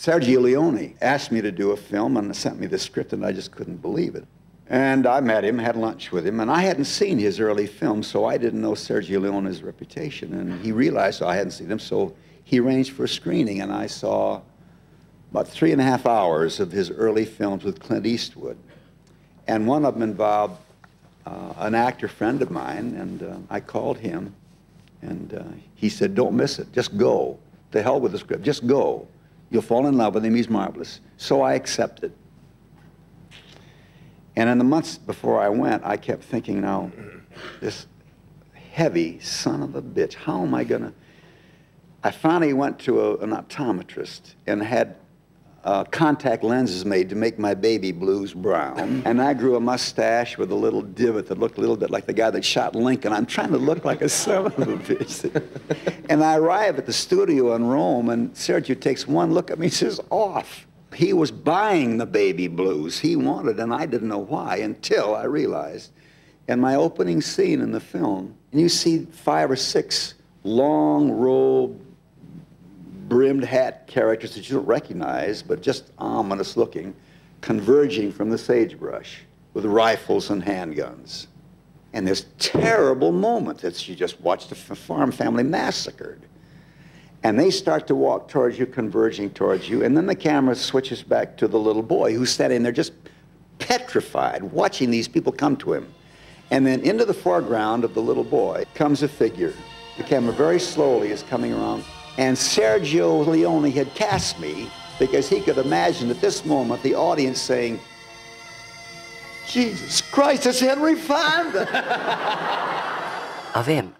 Sergio Leone asked me to do a film and sent me the script, and I just couldn't believe it. And I met him, had lunch with him, and I hadn't seen his early films, so I didn't know Sergio Leone's reputation. And he realized I hadn't seen them, so he arranged for a screening, and I saw about three and a half hours of his early films with Clint Eastwood. And one of them involved uh, an actor friend of mine, and uh, I called him, and uh, he said, Don't miss it, just go. To hell with the script, just go. You'll fall in love with him. He's marvelous. So I accepted. And in the months before I went, I kept thinking, now, this heavy son of a bitch, how am I going to? I finally went to a, an optometrist and had uh, contact lenses made to make my baby blues brown. And I grew a mustache with a little divot that looked a little bit like the guy that shot Lincoln. I'm trying to look like a son of a bitch. and I arrive at the studio in Rome, and Sergio takes one look at me and says, off. He was buying the baby blues he wanted, and I didn't know why until I realized. In my opening scene in the film, and you see five or six long robed brimmed hat characters that you don't recognize, but just ominous looking, converging from the sagebrush with rifles and handguns. And this terrible moment that you just watched the farm family massacred. And they start to walk towards you, converging towards you, and then the camera switches back to the little boy who's standing there just petrified, watching these people come to him. And then into the foreground of the little boy comes a figure. The camera very slowly is coming around and Sergio Leone had cast me because he could imagine at this moment the audience saying, Jesus Christ, it's Henry Fonda. of vem